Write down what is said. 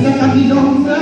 serca widzące